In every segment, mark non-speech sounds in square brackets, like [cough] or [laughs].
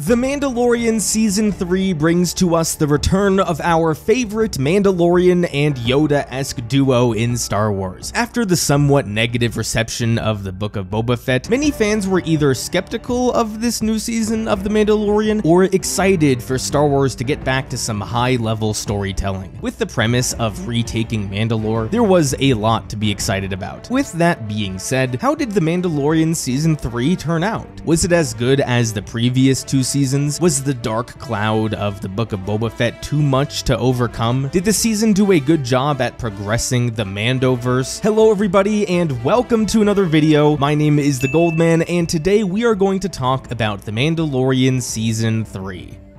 The Mandalorian Season 3 brings to us the return of our favorite Mandalorian and Yoda-esque duo in Star Wars. After the somewhat negative reception of the Book of Boba Fett, many fans were either skeptical of this new season of The Mandalorian or excited for Star Wars to get back to some high-level storytelling. With the premise of retaking Mandalore, there was a lot to be excited about. With that being said, how did The Mandalorian Season 3 turn out? Was it as good as the previous two seasons? Was the dark cloud of the Book of Boba Fett too much to overcome? Did the season do a good job at progressing the Mandoverse? Hello everybody and welcome to another video. My name is The Goldman and today we are going to talk about The Mandalorian Season 3.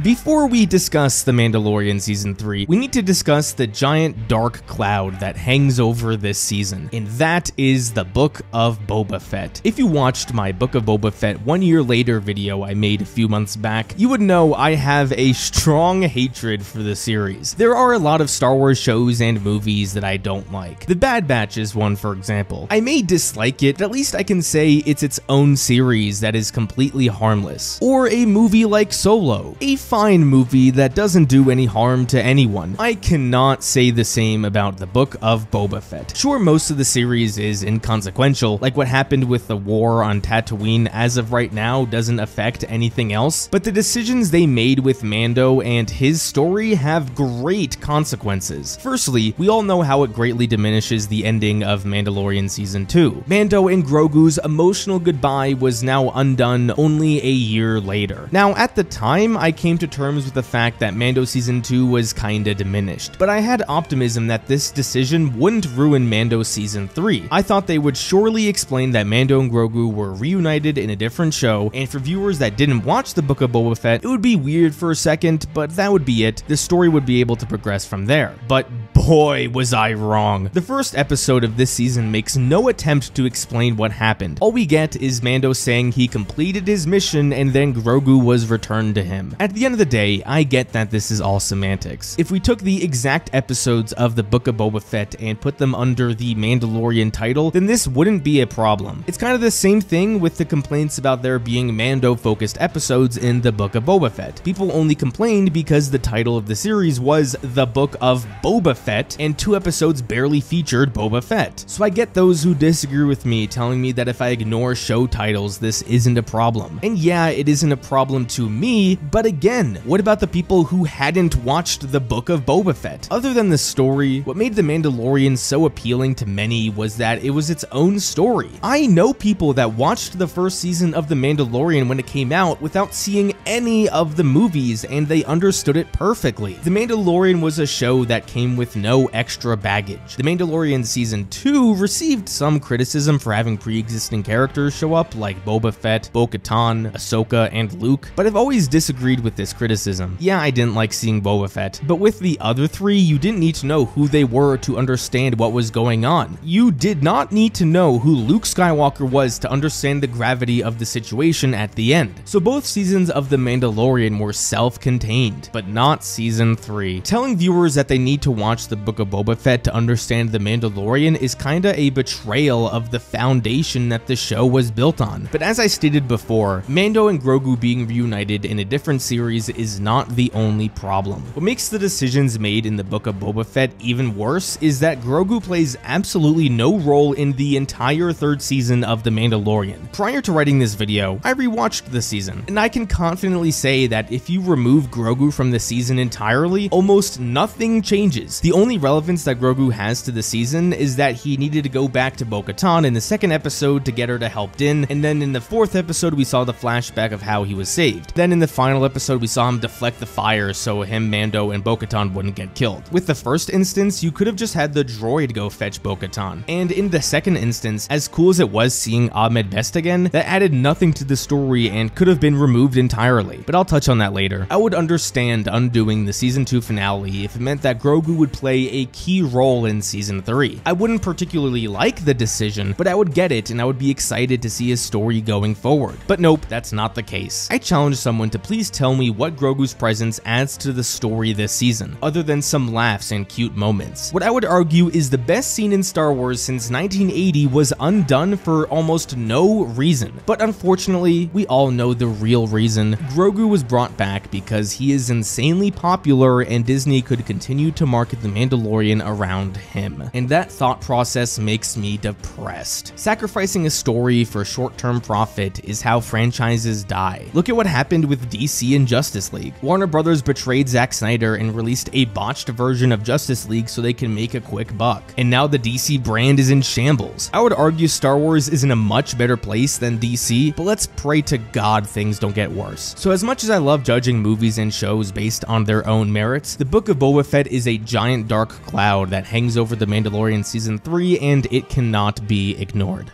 Before we discuss The Mandalorian Season 3, we need to discuss the giant dark cloud that hangs over this season, and that is the Book of Boba Fett. If you watched my Book of Boba Fett one year later video I made a few months back, you would know I have a strong hatred for the series. There are a lot of Star Wars shows and movies that I don't like. The Bad Batch is one for example. I may dislike it, but at least I can say it's its own series that is completely harmless. Or a movie like Solo, a fine movie that doesn't do any harm to anyone. I cannot say the same about the Book of Boba Fett. Sure, most of the series is inconsequential, like what happened with the war on Tatooine as of right now doesn't affect anything else, but the decisions they made with Mando and his story have great consequences. Firstly, we all know how it greatly diminishes the ending of Mandalorian Season 2. Mando and Grogu's emotional goodbye was now undone only a year later. Now, at the time, I came to terms with the fact that Mando Season 2 was kinda diminished, but I had optimism that this decision wouldn't ruin Mando Season 3. I thought they would surely explain that Mando and Grogu were reunited in a different show, and for viewers that didn't watch the Book of Boba Fett, it would be weird for a second, but that would be it. The story would be able to progress from there. But boy, was I wrong. The first episode of this season makes no attempt to explain what happened. All we get is Mando saying he completed his mission and then Grogu was returned to him. At the end of the day, I get that this is all semantics. If we took the exact episodes of the Book of Boba Fett and put them under the Mandalorian title, then this wouldn't be a problem. It's kind of the same thing with the complaints about there being Mando-focused episodes in the Book of Boba Fett. People only complained because the title of the series was The Book of Boba Fett, and two episodes barely featured Boba Fett. So I get those who disagree with me telling me that if I ignore show titles, this isn't a problem. And yeah, it isn't a problem to me, but again, what about the people who hadn't watched the Book of Boba Fett? Other than the story, what made The Mandalorian so appealing to many was that it was its own story. I know people that watched the first season of The Mandalorian when it came out without seeing any of the movies and they understood it perfectly. The Mandalorian was a show that came with no extra baggage. The Mandalorian Season 2 received some criticism for having pre-existing characters show up like Boba Fett, Bo-Katan, Ahsoka, and Luke, but I've always disagreed with this criticism. Yeah, I didn't like seeing Boba Fett, but with the other three, you didn't need to know who they were to understand what was going on. You did not need to know who Luke Skywalker was to understand the gravity of the situation at the end. So both seasons of The Mandalorian were self-contained, but not Season 3. Telling viewers that they need to watch the Book of Boba Fett to understand The Mandalorian is kinda a betrayal of the foundation that the show was built on. But as I stated before, Mando and Grogu being reunited in a different series is not the only problem. What makes the decisions made in the Book of Boba Fett even worse is that Grogu plays absolutely no role in the entire third season of The Mandalorian. Prior to writing this video, I rewatched the season, and I can confidently say that if you remove Grogu from the season entirely, almost nothing changes. The only relevance that Grogu has to the season is that he needed to go back to Bo-Katan in the second episode to get her to help Din, and then in the fourth episode we saw the flashback of how he was saved. Then in the final episode we saw him deflect the fire so him, Mando, and Bo-Katan wouldn't get killed. With the first instance, you could have just had the droid go fetch Bo-Katan. And in the second instance, as cool as it was seeing Ahmed Best again, that added nothing to the story and could have been removed entirely, but I'll touch on that later. I would understand undoing the season 2 finale if it meant that Grogu would play a key role in season 3. I wouldn't particularly like the decision, but I would get it and I would be excited to see his story going forward. But nope, that's not the case. I challenge someone to please tell me me what Grogu's presence adds to the story this season, other than some laughs and cute moments. What I would argue is the best scene in Star Wars since 1980 was undone for almost no reason. But unfortunately, we all know the real reason. Grogu was brought back because he is insanely popular and Disney could continue to market The Mandalorian around him. And that thought process makes me depressed. Sacrificing a story for short-term profit is how franchises die. Look at what happened with DC and Justice League. Warner Brothers betrayed Zack Snyder and released a botched version of Justice League so they can make a quick buck. And now the DC brand is in shambles. I would argue Star Wars is in a much better place than DC, but let's pray to God things don't get worse. So as much as I love judging movies and shows based on their own merits, the Book of Boba Fett is a giant dark cloud that hangs over The Mandalorian Season 3 and it cannot be ignored.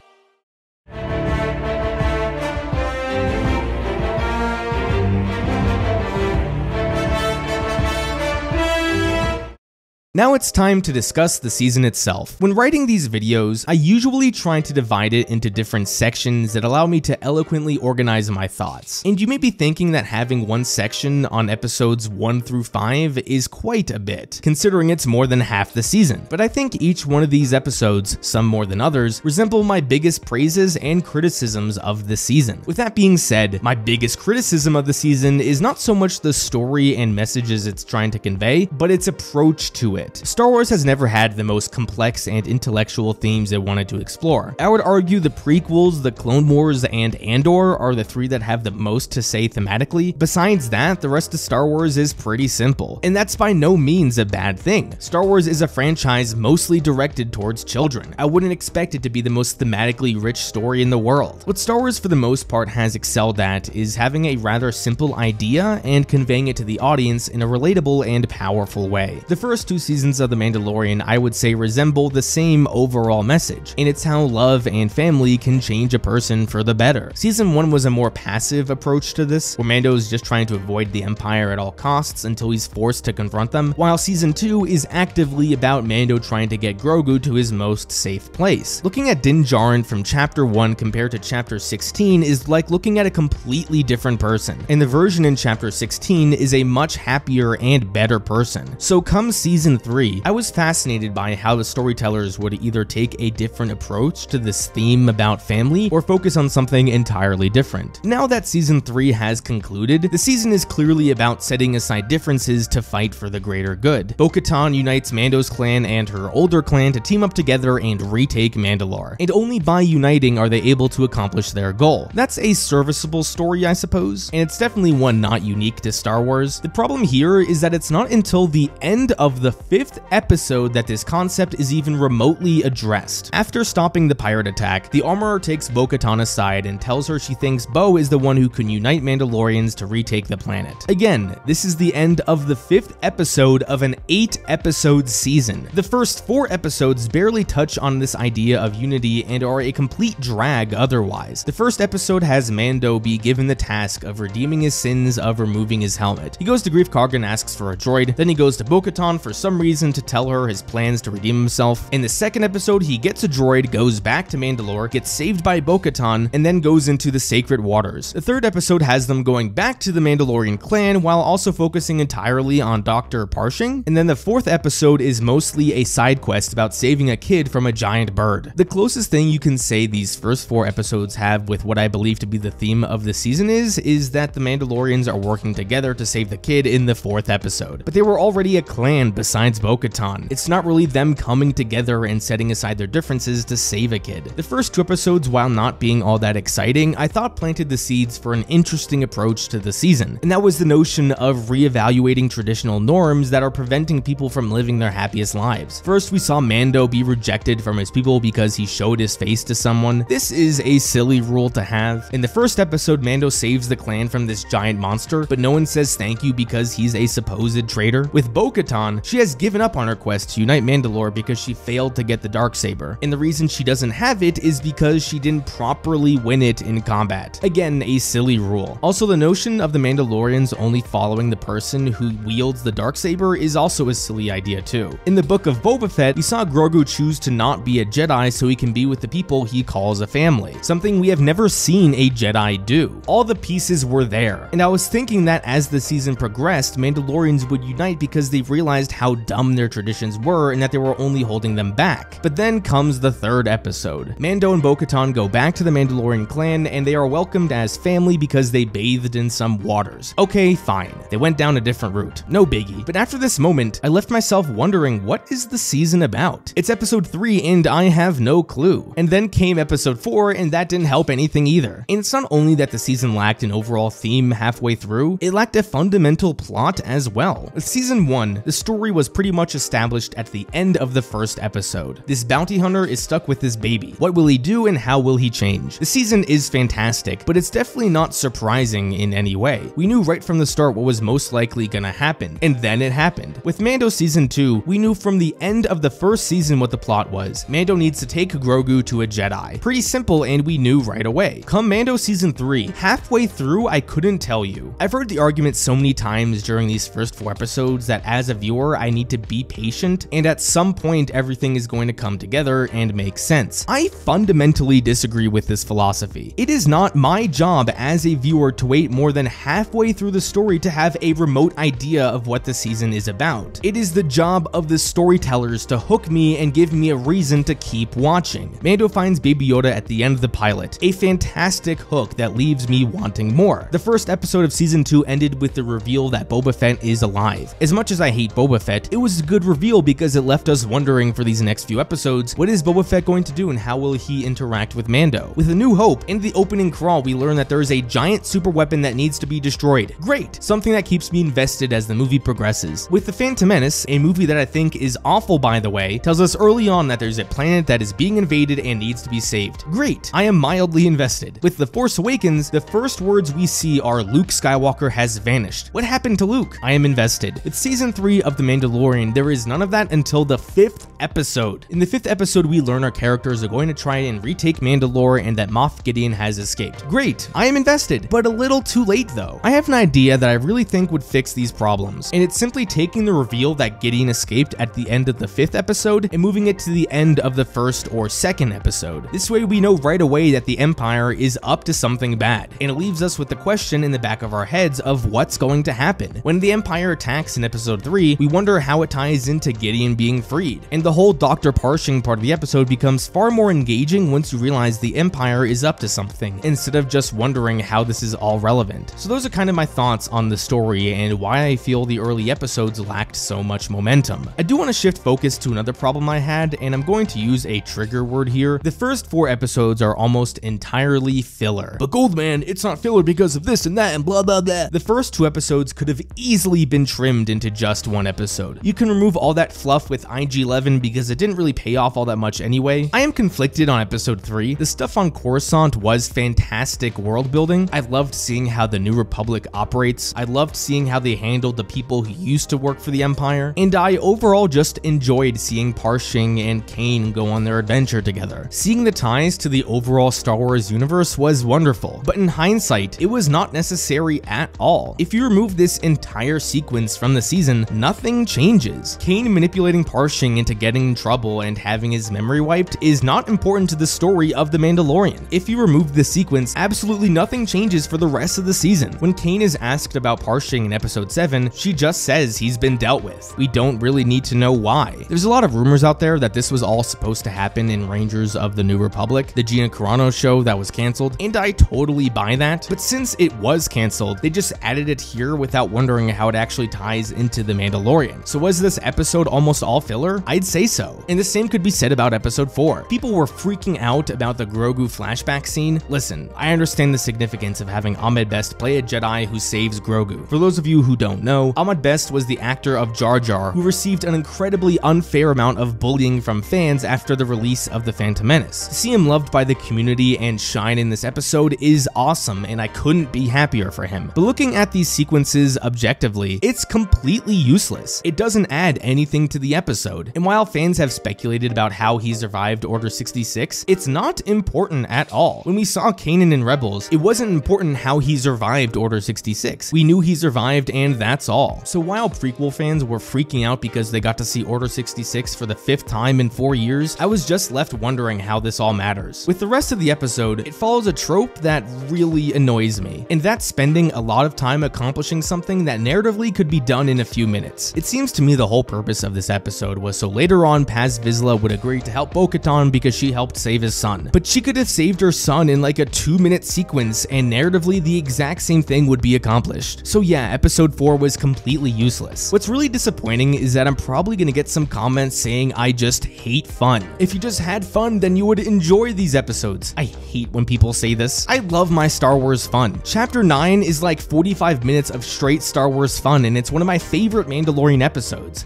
Now it's time to discuss the season itself. When writing these videos, I usually try to divide it into different sections that allow me to eloquently organize my thoughts. And you may be thinking that having one section on episodes 1 through 5 is quite a bit, considering it's more than half the season. But I think each one of these episodes, some more than others, resemble my biggest praises and criticisms of the season. With that being said, my biggest criticism of the season is not so much the story and messages it's trying to convey, but its approach to it. Star Wars has never had the most complex and intellectual themes it wanted to explore. I would argue the prequels, the Clone Wars, and Andor are the three that have the most to say thematically. Besides that, the rest of Star Wars is pretty simple, and that's by no means a bad thing. Star Wars is a franchise mostly directed towards children. I wouldn't expect it to be the most thematically rich story in the world. What Star Wars for the most part has excelled at is having a rather simple idea and conveying it to the audience in a relatable and powerful way. The first two seasons of The Mandalorian I would say resemble the same overall message, and it's how love and family can change a person for the better. Season 1 was a more passive approach to this, where Mando is just trying to avoid the Empire at all costs until he's forced to confront them, while Season 2 is actively about Mando trying to get Grogu to his most safe place. Looking at Din Djarin from Chapter 1 compared to Chapter 16 is like looking at a completely different person, and the version in Chapter 16 is a much happier and better person. So come Season 3, I was fascinated by how the storytellers would either take a different approach to this theme about family or focus on something entirely different. Now that Season 3 has concluded, the season is clearly about setting aside differences to fight for the greater good. Bo-Katan unites Mando's clan and her older clan to team up together and retake Mandalore, and only by uniting are they able to accomplish their goal. That's a serviceable story, I suppose, and it's definitely one not unique to Star Wars. The problem here is that it's not until the end of the fifth episode that this concept is even remotely addressed. After stopping the pirate attack, the armorer takes Bo-Katan aside and tells her she thinks Bo is the one who can unite Mandalorians to retake the planet. Again, this is the end of the fifth episode of an eight episode season. The first four episodes barely touch on this idea of unity and are a complete drag otherwise. The first episode has Mando be given the task of redeeming his sins of removing his helmet. He goes to Greef Karga and asks for a droid, then he goes to Bo-Katan for some reason to tell her his plans to redeem himself. In the second episode, he gets a droid, goes back to Mandalore, gets saved by Bo-Katan, and then goes into the Sacred Waters. The third episode has them going back to the Mandalorian clan while also focusing entirely on Dr. Pershing. And then the fourth episode is mostly a side quest about saving a kid from a giant bird. The closest thing you can say these first four episodes have with what I believe to be the theme of the season is, is that the Mandalorians are working together to save the kid in the fourth episode. But they were already a clan besides Bo-Katan. It's not really them coming together and setting aside their differences to save a kid. The first two episodes, while not being all that exciting, I thought planted the seeds for an interesting approach to the season, and that was the notion of reevaluating traditional norms that are preventing people from living their happiest lives. First, we saw Mando be rejected from his people because he showed his face to someone. This is a silly rule to have. In the first episode, Mando saves the clan from this giant monster, but no one says thank you because he's a supposed traitor. With Bo-Katan, she has given up on her quest to unite Mandalore because she failed to get the dark saber, and the reason she doesn't have it is because she didn't properly win it in combat. Again, a silly rule. Also, the notion of the Mandalorians only following the person who wields the dark saber is also a silly idea too. In the book of Boba Fett, we saw Grogu choose to not be a Jedi so he can be with the people he calls a family, something we have never seen a Jedi do. All the pieces were there, and I was thinking that as the season progressed, Mandalorians would unite because they've realized how dumb their traditions were and that they were only holding them back. But then comes the third episode. Mando and Bo-Katan go back to the Mandalorian clan and they are welcomed as family because they bathed in some waters. Okay, fine. They went down a different route. No biggie. But after this moment, I left myself wondering what is the season about? It's episode 3 and I have no clue. And then came episode 4 and that didn't help anything either. And it's not only that the season lacked an overall theme halfway through, it lacked a fundamental plot as well. Season 1, the story was pretty much established at the end of the first episode. This bounty hunter is stuck with his baby. What will he do and how will he change? The season is fantastic, but it's definitely not surprising in any way. We knew right from the start what was most likely gonna happen, and then it happened. With Mando season 2, we knew from the end of the first season what the plot was. Mando needs to take Grogu to a Jedi. Pretty simple and we knew right away. Come Mando season 3, halfway through I couldn't tell you. I've heard the argument so many times during these first four episodes that as a viewer I need to be patient and at some point everything is going to come together and make sense. I fundamentally disagree with this philosophy. It is not my job as a viewer to wait more than halfway through the story to have a remote idea of what the season is about. It is the job of the storytellers to hook me and give me a reason to keep watching. Mando finds Baby Yoda at the end of the pilot, a fantastic hook that leaves me wanting more. The first episode of season 2 ended with the reveal that Boba Fett is alive. As much as I hate Boba Fett, it was a good reveal because it left us wondering for these next few episodes, what is Boba Fett going to do and how will he interact with Mando? With A New Hope, in the opening crawl, we learn that there is a giant super weapon that needs to be destroyed. Great! Something that keeps me invested as the movie progresses. With The Phantom Menace, a movie that I think is awful by the way, tells us early on that there's a planet that is being invaded and needs to be saved. Great! I am mildly invested. With The Force Awakens, the first words we see are Luke Skywalker has vanished. What happened to Luke? I am invested. With season 3 of The Mandalorian, there is none of that until the fifth episode. In the fifth episode, we learn our characters are going to try and retake Mandalore and that Moff Gideon has escaped. Great, I am invested, but a little too late though. I have an idea that I really think would fix these problems, and it's simply taking the reveal that Gideon escaped at the end of the fifth episode and moving it to the end of the first or second episode. This way we know right away that the Empire is up to something bad, and it leaves us with the question in the back of our heads of what's going to happen. When the Empire attacks in episode 3, we wonder how it ties into Gideon being freed, and the whole Dr. Pershing part of the episode becomes far more engaging once you realize the Empire is up to something, instead of just wondering how this is all relevant. So those are kind of my thoughts on the story and why I feel the early episodes lacked so much momentum. I do want to shift focus to another problem I had, and I'm going to use a trigger word here. The first four episodes are almost entirely filler. But Goldman, it's not filler because of this and that and blah blah blah. The first two episodes could have easily been trimmed into just one episode. You can remove all that fluff with IG-11 because it didn't really pay off all that much anyway. I am conflicted on episode 3. The stuff on Coruscant was fantastic world building. I loved seeing how the New Republic operates. I loved seeing how they handled the people who used to work for the Empire. And I overall just enjoyed seeing Pershing and Kane go on their adventure together. Seeing the ties to the overall Star Wars universe was wonderful, but in hindsight, it was not necessary at all. If you remove this entire sequence from the season, nothing changes. Kane manipulating Pershing into getting in trouble and having his memory wiped is not important to the story of The Mandalorian. If you remove the sequence, absolutely nothing changes for the rest of the season. When Kane is asked about Pershing in episode 7, she just says he's been dealt with. We don't really need to know why. There's a lot of rumors out there that this was all supposed to happen in Rangers of the New Republic, the Gina Carano show that was canceled, and I totally buy that. But since it was canceled, they just added it here without wondering how it actually ties into The Mandalorian. So was this episode almost all filler? I'd say so. And the same could be said about episode 4. People were freaking out about the Grogu flashback scene. Listen, I understand the significance of having Ahmed Best play a Jedi who saves Grogu. For those of you who don't know, Ahmed Best was the actor of Jar Jar who received an incredibly unfair amount of bullying from fans after the release of The Phantom Menace. To see him loved by the community and shine in this episode is awesome and I couldn't be happier for him. But looking at these sequences objectively, it's completely useless. It does doesn't add anything to the episode. And while fans have speculated about how he survived Order 66, it's not important at all. When we saw Kanan in Rebels, it wasn't important how he survived Order 66. We knew he survived and that's all. So while prequel fans were freaking out because they got to see Order 66 for the fifth time in four years, I was just left wondering how this all matters. With the rest of the episode, it follows a trope that really annoys me, and that's spending a lot of time accomplishing something that narratively could be done in a few minutes. It seems to me the whole purpose of this episode was so later on Paz Vizsla would agree to help Bo-Katan because she helped save his son. But she could have saved her son in like a two minute sequence and narratively the exact same thing would be accomplished. So yeah, episode 4 was completely useless. What's really disappointing is that I'm probably gonna get some comments saying I just hate fun. If you just had fun, then you would enjoy these episodes. I hate when people say this. I love my Star Wars fun. Chapter 9 is like 45 minutes of straight Star Wars fun and it's one of my favorite Mandalorian episodes.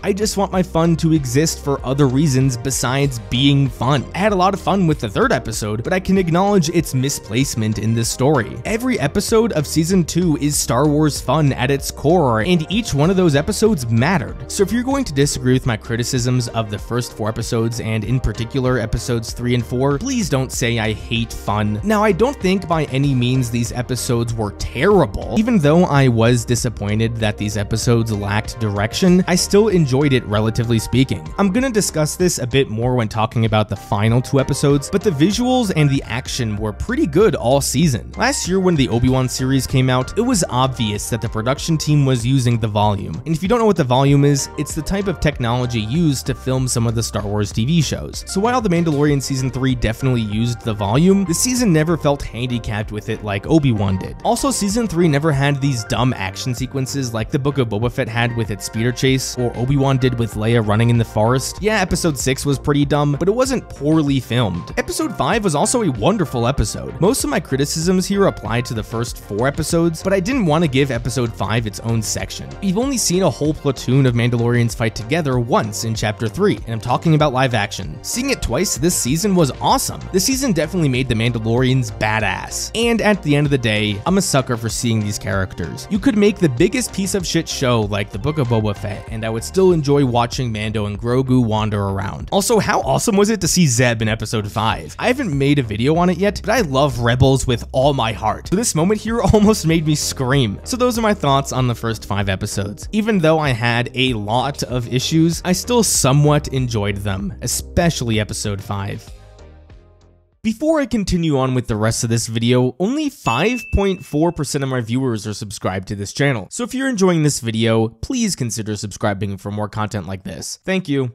I just want my fun to exist for other reasons besides being fun. I had a lot of fun with the third episode, but I can acknowledge its misplacement in this story. Every episode of season 2 is Star Wars fun at its core, and each one of those episodes mattered. So if you're going to disagree with my criticisms of the first four episodes, and in particular episodes 3 and 4, please don't say I hate fun. Now, I don't think by any means these episodes were terrible. Even though I was disappointed that these episodes lacked direction, I still enjoyed it relatively speaking. I'm gonna discuss this a bit more when talking about the final two episodes, but the visuals and the action were pretty good all season. Last year when the Obi-Wan series came out, it was obvious that the production team was using the volume. And if you don't know what the volume is, it's the type of technology used to film some of the Star Wars TV shows. So while The Mandalorian Season 3 definitely used the volume, the season never felt handicapped with it like Obi-Wan did. Also, Season 3 never had these dumb action sequences like the Book of Boba Fett had with its speeder chase, or Obi-Wan did with Leia running in the forest. Yeah, Episode 6 was pretty dumb, but it wasn't poorly filmed. Episode 5 was also a wonderful episode. Most of my criticisms here apply to the first four episodes, but I didn't want to give Episode 5 its own section. We've only seen a whole platoon of Mandalorians fight together once in Chapter 3, and I'm talking about live action. Seeing it twice this season was awesome. The season definitely made the Mandalorians badass. And at the end of the day, I'm a sucker for seeing these characters. You could make the biggest piece of shit show like the Book of Boba Fett, and I would still enjoy watching Mando and Grogu wander around. Also, how awesome was it to see Zeb in episode 5? I haven't made a video on it yet, but I love Rebels with all my heart. So this moment here [laughs] almost made me scream. So those are my thoughts on the first five episodes. Even though I had a lot of issues, I still somewhat enjoyed them, especially episode 5. Before I continue on with the rest of this video, only 5.4% of my viewers are subscribed to this channel. So if you're enjoying this video, please consider subscribing for more content like this. Thank you.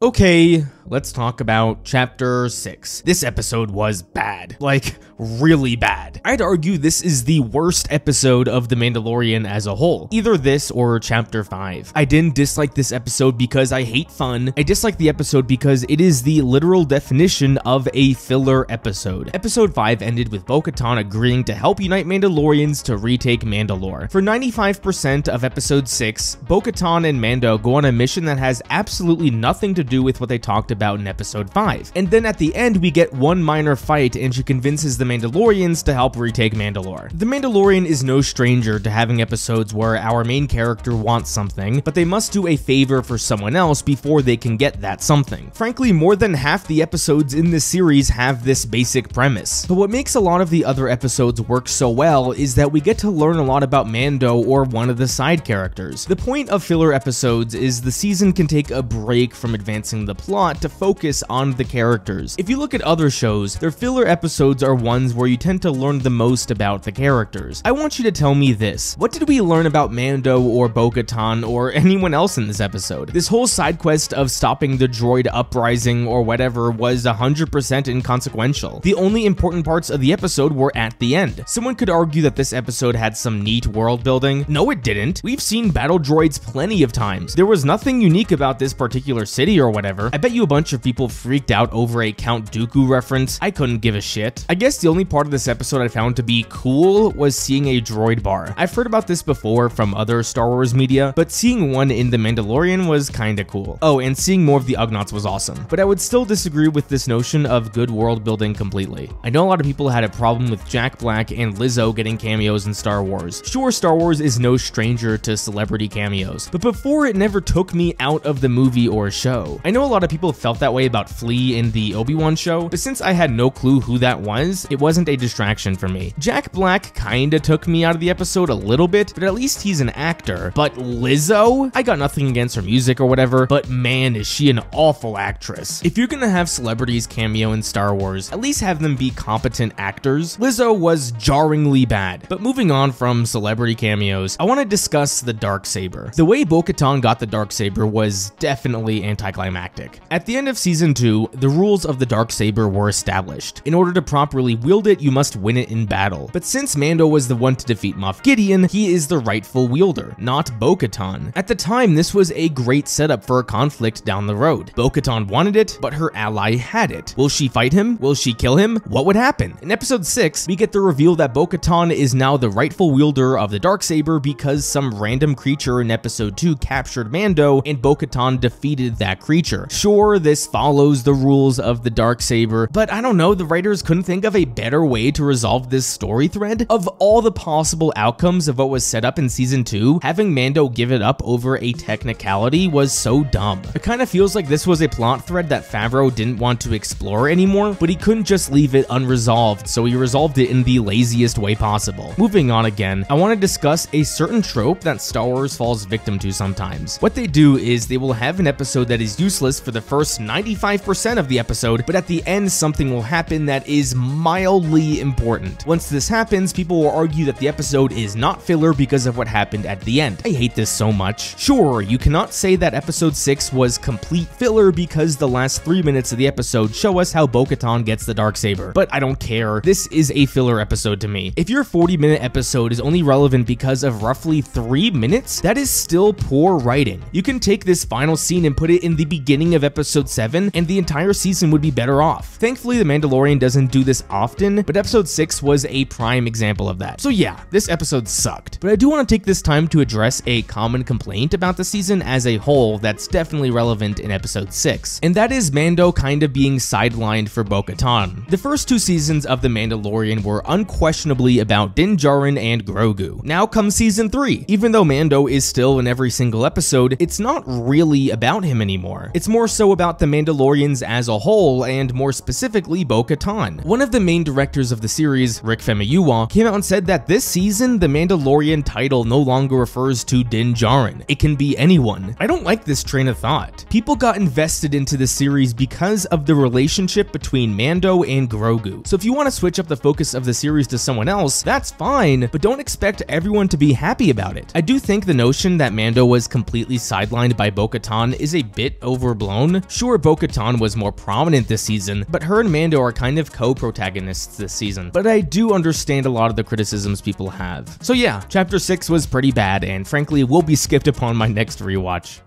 Okay, let's talk about chapter 6. This episode was bad. Like, really bad. I'd argue this is the worst episode of The Mandalorian as a whole. Either this or chapter 5. I didn't dislike this episode because I hate fun. I dislike the episode because it is the literal definition of a filler episode. Episode 5 ended with Bo-Katan agreeing to help unite Mandalorians to retake Mandalore. For 95% of episode 6, Bo-Katan and Mando go on a mission that has absolutely nothing to do with what they talked about in episode 5. And then at the end, we get one minor fight and she convinces the Mandalorians to help retake Mandalore. The Mandalorian is no stranger to having episodes where our main character wants something, but they must do a favor for someone else before they can get that something. Frankly, more than half the episodes in this series have this basic premise. But what makes a lot of the other episodes work so well is that we get to learn a lot about Mando or one of the side characters. The point of filler episodes is the season can take a break from advancing the plot to focus on the characters. If you look at other shows, their filler episodes are ones where you tend to learn the most about the characters. I want you to tell me this. What did we learn about Mando or Bo-Katan or [laughs] anyone else in this episode? This whole side quest of stopping the droid uprising or whatever was 100% inconsequential. The only important parts of the episode were at the end. Someone could argue that this episode had some neat world building. No, it didn't. We've seen battle droids plenty of times. There was nothing unique about this particular city or whatever. I bet you a bunch bunch of people freaked out over a Count Dooku reference, I couldn't give a shit. I guess the only part of this episode I found to be cool was seeing a droid bar. I've heard about this before from other Star Wars media, but seeing one in The Mandalorian was kinda cool. Oh, and seeing more of the Ugnaughts was awesome. But I would still disagree with this notion of good world building completely. I know a lot of people had a problem with Jack Black and Lizzo getting cameos in Star Wars. Sure, Star Wars is no stranger to celebrity cameos, but before it never took me out of the movie or show. I know a lot of people felt that way about Flea in the Obi-Wan show, but since I had no clue who that was, it wasn't a distraction for me. Jack Black kinda took me out of the episode a little bit, but at least he's an actor. But Lizzo? I got nothing against her music or whatever, but man, is she an awful actress. If you're gonna have celebrities cameo in Star Wars, at least have them be competent actors. Lizzo was jarringly bad. But moving on from celebrity cameos, I want to discuss the dark saber. The way Bo-Katan got the dark saber was definitely anticlimactic. At the end of season 2, the rules of the dark saber were established. In order to properly wield it, you must win it in battle. But since Mando was the one to defeat Moff Gideon, he is the rightful wielder, not Bo-Katan. At the time, this was a great setup for a conflict down the road. Bo-Katan wanted it, but her ally had it. Will she fight him? Will she kill him? What would happen? In episode 6, we get the reveal that Bo-Katan is now the rightful wielder of the Darksaber because some random creature in episode 2 captured Mando and Bo-Katan defeated that creature. Sure, this follows the rules of the dark saber, but I don't know, the writers couldn't think of a better way to resolve this story thread? Of all the possible outcomes of what was set up in season 2, having Mando give it up over a technicality was so dumb. It kind of feels like this was a plot thread that Favreau didn't want to explore anymore, but he couldn't just leave it unresolved, so he resolved it in the laziest way possible. Moving on again, I want to discuss a certain trope that Star Wars falls victim to sometimes. What they do is they will have an episode that is useless for the first 95% of the episode, but at the end something will happen that is mildly important. Once this happens, people will argue that the episode is not filler because of what happened at the end. I hate this so much. Sure, you cannot say that episode 6 was complete filler because the last 3 minutes of the episode show us how Bo-Katan gets the dark saber, but I don't care. This is a filler episode to me. If your 40 minute episode is only relevant because of roughly 3 minutes, that is still poor writing. You can take this final scene and put it in the beginning of episode 7 and the entire season would be better off. Thankfully, The Mandalorian doesn't do this often, but episode 6 was a prime example of that. So yeah, this episode sucked. But I do want to take this time to address a common complaint about the season as a whole that's definitely relevant in episode 6, and that is Mando kind of being sidelined for Bo-Katan. The first two seasons of The Mandalorian were unquestionably about Din Djarin and Grogu. Now comes season 3. Even though Mando is still in every single episode, it's not really about him anymore. It's more so about the Mandalorians as a whole, and more specifically Bo-Katan. One of the main directors of the series, Rick Famuyiwa, came out and said that this season, the Mandalorian title no longer refers to Din Djarin. It can be anyone. I don't like this train of thought. People got invested into the series because of the relationship between Mando and Grogu. So if you want to switch up the focus of the series to someone else, that's fine, but don't expect everyone to be happy about it. I do think the notion that Mando was completely sidelined by Bo-Katan is a bit overblown. Sure, Bo-Katan was more prominent this season, but her and Mando are kind of co-protagonists this season. But I do understand a lot of the criticisms people have. So yeah, chapter 6 was pretty bad, and frankly will be skipped upon my next rewatch.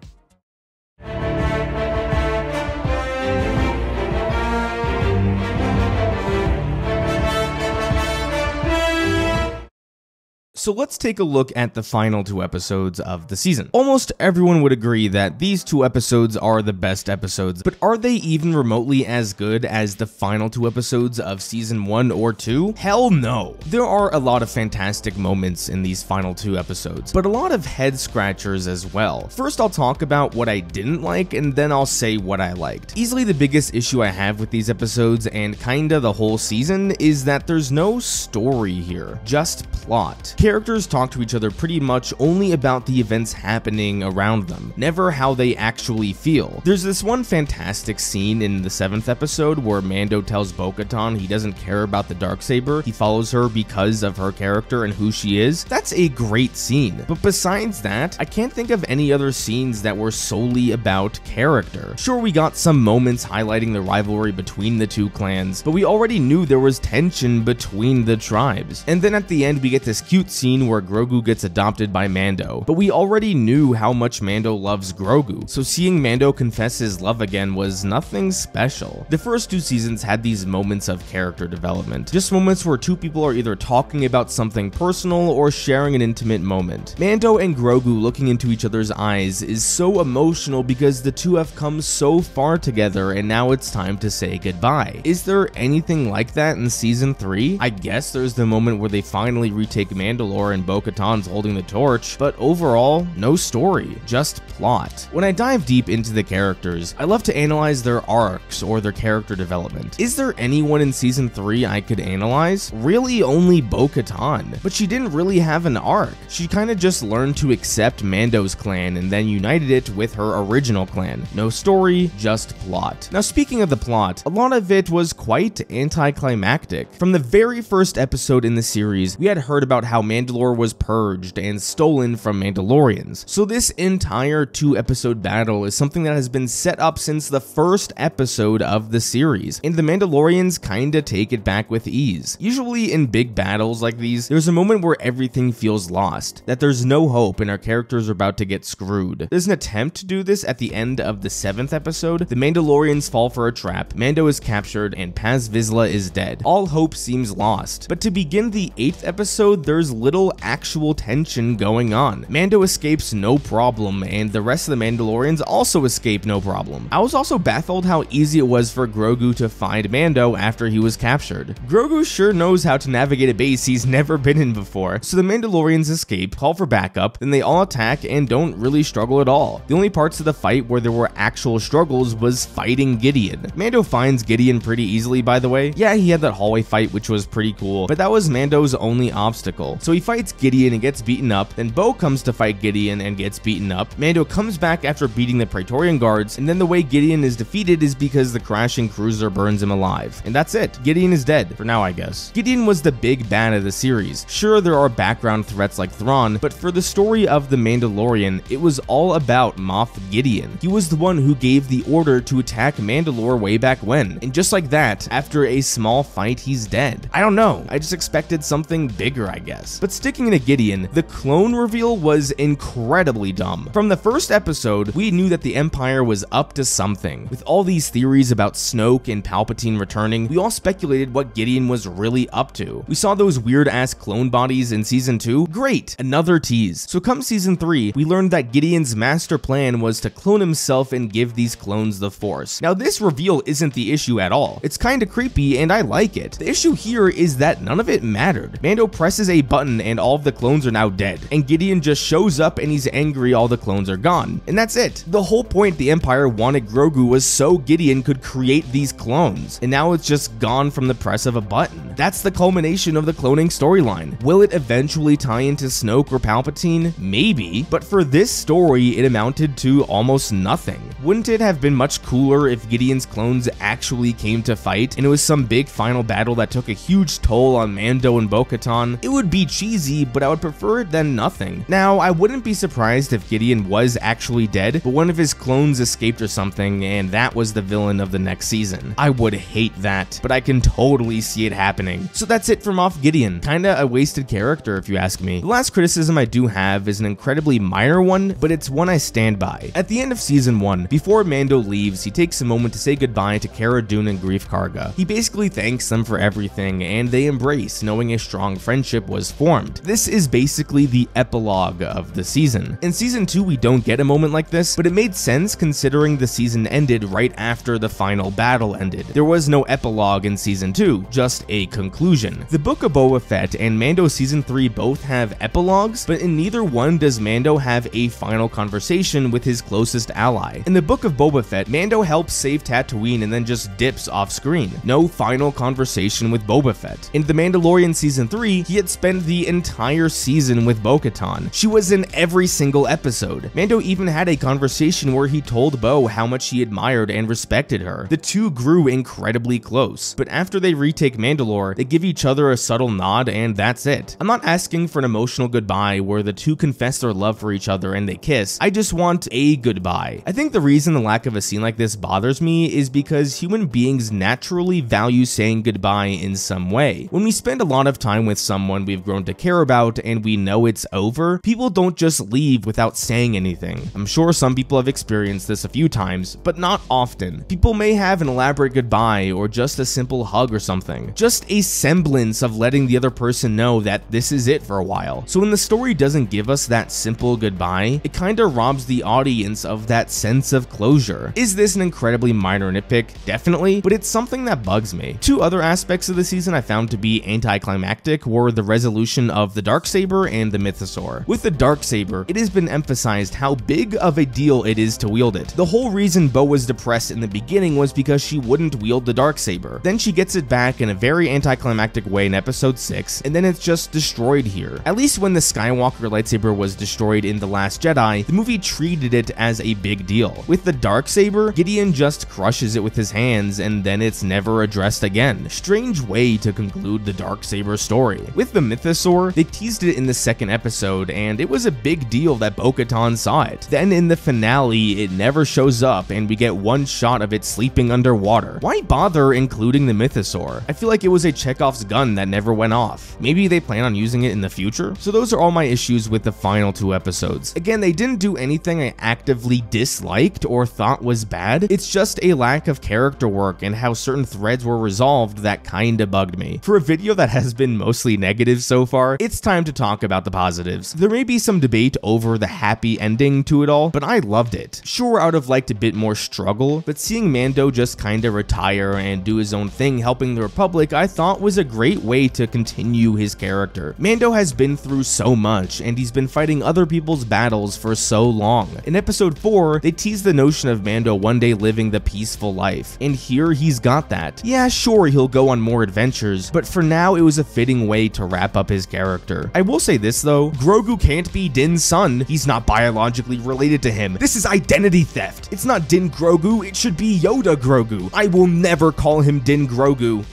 So let's take a look at the final two episodes of the season. Almost everyone would agree that these two episodes are the best episodes, but are they even remotely as good as the final two episodes of season 1 or 2? Hell no. There are a lot of fantastic moments in these final two episodes, but a lot of head scratchers as well. First I'll talk about what I didn't like and then I'll say what I liked. Easily the biggest issue I have with these episodes and kinda the whole season is that there's no story here, just plot characters talk to each other pretty much only about the events happening around them, never how they actually feel. There's this one fantastic scene in the 7th episode where Mando tells Bo-Katan he doesn't care about the Darksaber, he follows her because of her character and who she is. That's a great scene, but besides that, I can't think of any other scenes that were solely about character. Sure, we got some moments highlighting the rivalry between the two clans, but we already knew there was tension between the tribes. And then at the end, we get this cute scene where Grogu gets adopted by Mando, but we already knew how much Mando loves Grogu, so seeing Mando confess his love again was nothing special. The first two seasons had these moments of character development, just moments where two people are either talking about something personal or sharing an intimate moment. Mando and Grogu looking into each other's eyes is so emotional because the two have come so far together and now it's time to say goodbye. Is there anything like that in season 3? I guess there's the moment where they finally retake Mandalore and Bo-Katan's holding the torch, but overall, no story, just plot. When I dive deep into the characters, I love to analyze their arcs or their character development. Is there anyone in season 3 I could analyze? Really only Bo-Katan, but she didn't really have an arc. She kinda just learned to accept Mando's clan and then united it with her original clan. No story, just plot. Now speaking of the plot, a lot of it was quite anticlimactic. From the very first episode in the series, we had heard about how Mandalore was purged and stolen from Mandalorians. So this entire two episode battle is something that has been set up since the first episode of the series, and the Mandalorians kinda take it back with ease. Usually in big battles like these, there's a moment where everything feels lost, that there's no hope and our characters are about to get screwed. There's an attempt to do this at the end of the seventh episode. The Mandalorians fall for a trap, Mando is captured, and Paz Vizsla is dead. All hope seems lost. But to begin the eighth episode, there's little actual tension going on. Mando escapes no problem, and the rest of the Mandalorians also escape no problem. I was also baffled how easy it was for Grogu to find Mando after he was captured. Grogu sure knows how to navigate a base he's never been in before, so the Mandalorians escape, call for backup, then they all attack and don't really struggle at all. The only parts of the fight where there were actual struggles was fighting Gideon. Mando finds Gideon pretty easily by the way. Yeah, he had that hallway fight which was pretty cool, but that was Mando's only obstacle. So he fights Gideon and gets beaten up, then Bo comes to fight Gideon and gets beaten up. Mando comes back after beating the Praetorian guards, and then the way Gideon is defeated is because the crashing cruiser burns him alive. And that's it. Gideon is dead, for now I guess. Gideon was the big bad of the series. Sure, there are background threats like Thrawn, but for the story of The Mandalorian, it was all about Moff Gideon. He was the one who gave the order to attack Mandalore way back when, and just like that, after a small fight, he's dead. I don't know, I just expected something bigger, I guess. But sticking to Gideon, the clone reveal was incredibly dumb. From the first episode, we knew that the Empire was up to something. With all these theories about Snoke and Palpatine returning, we all speculated what Gideon was really up to. We saw those weird ass clone bodies in season 2. Great, another tease. So come season 3, we learned that Gideon's master plan was to clone himself and give these clones the Force. Now this reveal isn't the issue at all. It's kinda creepy and I like it. The issue here is that none of it mattered. Mando presses a button and all of the clones are now dead, and Gideon just shows up and he's angry all the clones are gone. And that's it. The whole point the Empire wanted Grogu was so Gideon could create these clones, and now it's just gone from the press of a button. That's the culmination of the cloning storyline. Will it eventually tie into Snoke or Palpatine? Maybe, but for this story, it amounted to almost nothing. Wouldn't it have been much cooler if Gideon's clones actually came to fight, and it was some big final battle that took a huge toll on Mando and Bo-Katan? It would be cheesy, but I would prefer it than nothing. Now, I wouldn't be surprised if Gideon was actually dead, but one of his clones escaped or something, and that was the villain of the next season. I would hate that, but I can totally see it happening. So that's it from Moff Gideon. Kinda a wasted character if you ask me. The last criticism I do have is an incredibly minor one, but it's one I stand by. At the end of season 1, before Mando leaves, he takes a moment to say goodbye to Cara Dune and Greef Karga. He basically thanks them for everything, and they embrace, knowing a strong friendship was formed. This is basically the epilogue of the season. In season 2, we don't get a moment like this, but it made sense considering the season ended right after the final battle ended. There was no epilogue in season 2, just a conclusion. The Book of Boba Fett and Mando season 3 both have epilogues, but in neither one does Mando have a final conversation with his closest ally. In the Book of Boba Fett, Mando helps save Tatooine and then just dips off screen. No final conversation with Boba Fett. In The Mandalorian season 3, he had spent the entire season with Bo-Katan. She was in every single episode. Mando even had a conversation where he told Bo how much he admired and respected her. The two grew incredibly close, but after they retake Mandalore, they give each other a subtle nod and that's it. I'm not asking for an emotional goodbye where the two confess their love for each other and they kiss. I just want a goodbye. I think the reason the lack of a scene like this bothers me is because human beings naturally value saying goodbye in some way. When we spend a lot of time with someone we've grown to care about and we know it's over, people don't just leave without saying anything. I'm sure some people have experienced this a few times, but not often. People may have an elaborate goodbye or just a simple hug or something. Just a semblance of letting the other person know that this is it for a while. So when the story doesn't give us that simple goodbye, it kinda robs the audience of that sense of closure. Is this an incredibly minor nitpick? Definitely, but it's something that bugs me. Two other aspects of the season I found to be anticlimactic were the resolution of the Darksaber and the Mythosaur. With the Darksaber, it has been emphasized how big of a deal it is to wield it. The whole reason Bo was depressed in the beginning was because she wouldn't wield the Darksaber. Then she gets it back in a very anticlimactic way in episode 6, and then it's just destroyed here. At least when the Skywalker lightsaber was destroyed in The Last Jedi, the movie treated it as a big deal. With the Darksaber, Gideon just crushes it with his hands and then it's never addressed again. Strange way to conclude the Darksaber story. With the Mythosaur, they teased it in the second episode and it was a big deal that Bo-Katan saw it. Then in the finale, it never shows up and we get one shot of it sleeping underwater. Why bother including the Mythosaur? I feel like it was a Chekhov's gun that never went off. Maybe they plan on using it in the future? So those are all my issues with the final two episodes. Again, they didn't do anything I actively disliked or thought was bad. It's just a lack of character work and how certain threads were resolved that kinda bugged me. For a video that has been mostly negative so far, it's time to talk about the positives. There may be some debate over the happy ending to it all, but I loved it. Sure, I would have liked a bit more struggle, but seeing Mando just kinda retire and do his own thing helping the Republic I thought was a great way to continue his character. Mando has been through so much, and he's been fighting other people's battles for so long. In episode 4, they tease the notion of Mando one day living the peaceful life, and here he's got that. Yeah, sure, he'll go on more adventures, but for now it was a fitting way to wrap up his character. I will say this though, Grogu can't be Din's son. He's not biologically related to him. This is identity theft. It's not Din Grogu, it should be Yoda Grogu. I will never call him Din Grogu.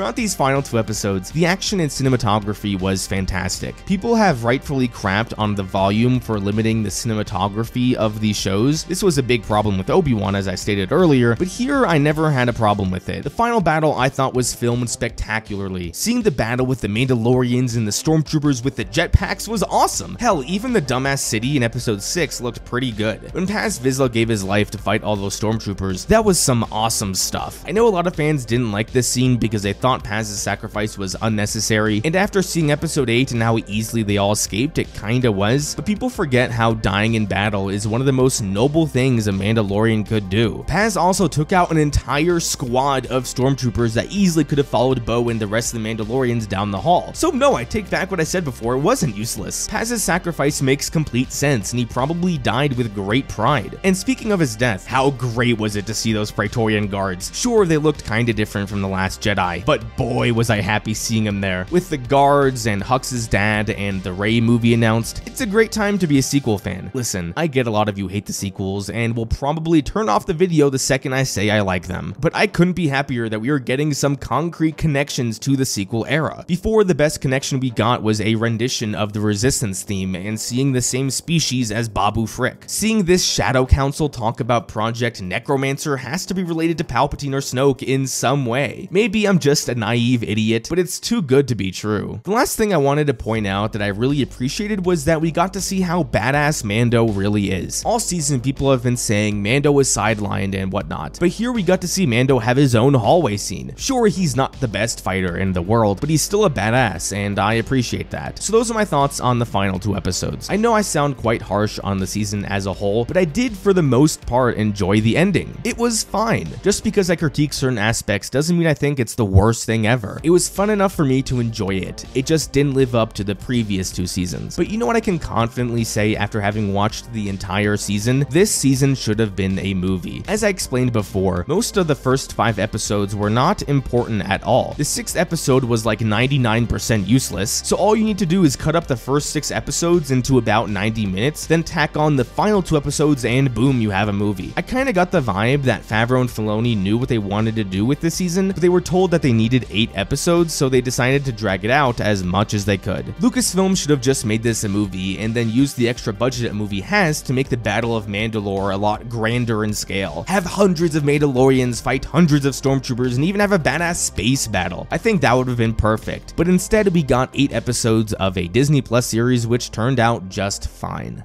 Throughout these final two episodes, the action and cinematography was fantastic. People have rightfully crapped on the volume for limiting the cinematography of these shows. This was a big problem with Obi-Wan as I stated earlier, but here I never had a problem with it. The final battle I thought was filmed spectacularly. Seeing the battle with the Mandalorians and the stormtroopers with the jetpacks was awesome. Hell, even the dumbass city in episode 6 looked pretty good. When Paz Vizsla gave his life to fight all those stormtroopers, that was some awesome stuff. I know a lot of fans didn't like this scene because they thought Paz's sacrifice was unnecessary, and after seeing episode 8 and how easily they all escaped, it kinda was, but people forget how dying in battle is one of the most noble things a Mandalorian could do. Paz also took out an entire squad of stormtroopers that easily could have followed Bo and the rest of the Mandalorians down the hall. So no, I take back what I said before, it wasn't useless. Paz's sacrifice makes complete sense, and he probably died with great pride. And speaking of his death, how great was it to see those Praetorian guards? Sure, they looked kinda different from The Last Jedi, but boy was I happy seeing him there. With the guards and Hux's dad and the Rey movie announced, it's a great time to be a sequel fan. Listen, I get a lot of you hate the sequels and will probably turn off the video the second I say I like them, but I couldn't be happier that we are getting some concrete connections to the sequel era. Before, the best connection we got was a rendition of the Resistance theme and seeing the same species as Babu Frick. Seeing this Shadow Council talk about Project Necromancer has to be related to Palpatine or Snoke in some way. Maybe I'm just a naive idiot, but it's too good to be true. The last thing I wanted to point out that I really appreciated was that we got to see how badass Mando really is. All season, people have been saying Mando is sidelined and whatnot, but here we got to see Mando have his own hallway scene. Sure, he's not the best fighter in the world, but he's still a badass, and I appreciate that. So those are my thoughts on the final two episodes. I know I sound quite harsh on the season as a whole, but I did for the most part enjoy the ending. It was fine. Just because I critique certain aspects doesn't mean I think it's the worst thing ever. It was fun enough for me to enjoy it. It just didn't live up to the previous two seasons. But you know what I can confidently say after having watched the entire season? This season should have been a movie. As I explained before, most of the first five episodes were not important at all. The sixth episode was like 99% useless, so all you need to do is cut up the first six episodes into about 90 minutes, then tack on the final two episodes and boom, you have a movie. I kinda got the vibe that Favreau and Filoni knew what they wanted to do with this season, but they were told that they needed 8 episodes, so they decided to drag it out as much as they could. Lucasfilm should have just made this a movie and then used the extra budget a movie has to make the Battle of Mandalore a lot grander in scale. Have hundreds of Mandalorians fight hundreds of stormtroopers and even have a badass space battle. I think that would have been perfect. But instead we got 8 episodes of a Disney Plus series which turned out just fine.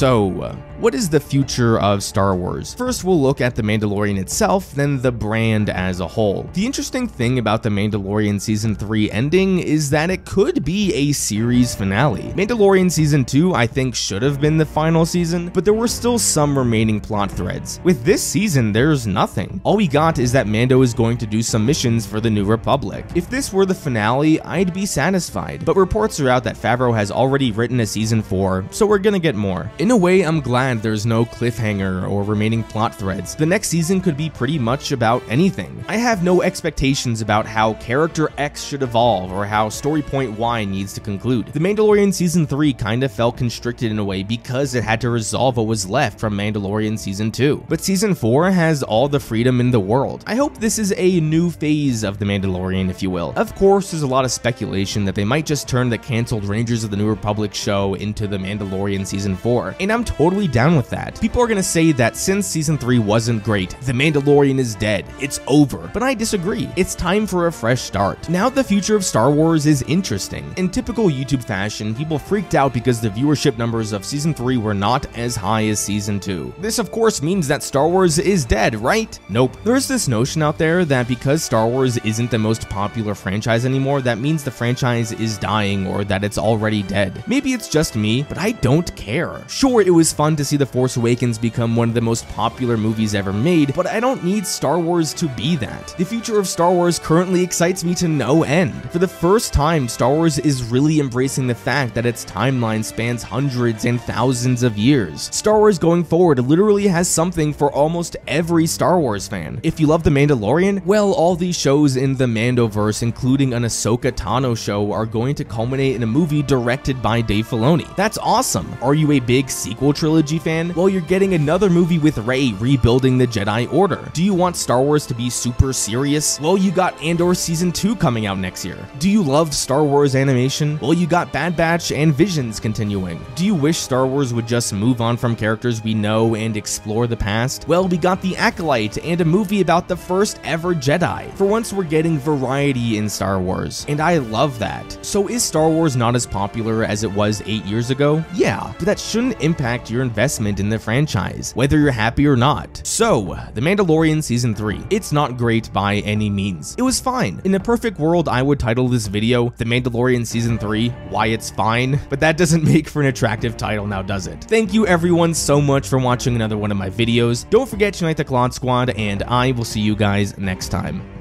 So, what is the future of Star Wars? First, we'll look at The Mandalorian itself, then the brand as a whole. The interesting thing about The Mandalorian Season 3 ending is that it could be a series finale. Mandalorian Season 2, I think, should have been the final season, but there were still some remaining plot threads. With this season, there's nothing. All we got is that Mando is going to do some missions for the New Republic. If this were the finale, I'd be satisfied, but reports are out that Favreau has already written a Season 4, so we're gonna get more. In a way, I'm glad there's no cliffhanger or remaining plot threads. The next season could be pretty much about anything. I have no expectations about how character X should evolve or how story point Y needs to conclude. The Mandalorian Season 3 kinda felt constricted in a way because it had to resolve what was left from Mandalorian Season 2. But Season 4 has all the freedom in the world. I hope this is a new phase of The Mandalorian, if you will. Of course, there's a lot of speculation that they might just turn the cancelled Rangers of the New Republic show into The Mandalorian Season 4, and I'm totally down with that. People are gonna say that since season 3 wasn't great, The Mandalorian is dead, it's over, but I disagree. It's time for a fresh start. Now the future of Star Wars is interesting. In typical YouTube fashion, people freaked out because the viewership numbers of season 3 were not as high as season 2. This of course means that Star Wars is dead, right? Nope. There's this notion out there that because Star Wars isn't the most popular franchise anymore, that means the franchise is dying or that it's already dead. Maybe it's just me, but I don't care. Sure, it was fun to see The Force Awakens become one of the most popular movies ever made, but I don't need Star Wars to be that. The future of Star Wars currently excites me to no end. For the first time, Star Wars is really embracing the fact that its timeline spans hundreds and thousands of years. Star Wars going forward literally has something for almost every Star Wars fan. If you love The Mandalorian, well, all these shows in the Mandoverse, including an Ahsoka Tano show, are going to culminate in a movie directed by Dave Filoni. That's awesome. Are you a big sequel trilogy fan? Well, you're getting another movie with Rey rebuilding the Jedi Order. Do you want Star Wars to be super serious? Well, you got Andor Season 2 coming out next year. Do you love Star Wars animation? Well, you got Bad Batch and Visions continuing. Do you wish Star Wars would just move on from characters we know and explore the past? Well, we got The Acolyte and a movie about the first ever Jedi. For once, we're getting variety in Star Wars, and I love that. So is Star Wars not as popular as it was 8 years ago? Yeah, but that shouldn't impact your investment in the franchise, whether you're happy or not. So, The Mandalorian Season 3. It's not great by any means. It was fine. In a perfect world, I would title this video The Mandalorian Season 3, Why It's Fine, but that doesn't [laughs] make for an attractive title now, does it? Thank you everyone so much for watching another one of my videos. Don't forget to unite the Claude Squad, and I will see you guys next time.